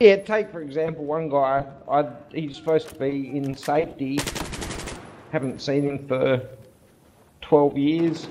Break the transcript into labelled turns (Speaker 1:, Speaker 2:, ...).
Speaker 1: Yeah, take for example one guy. I he's supposed to be in safety. Haven't seen him for twelve years.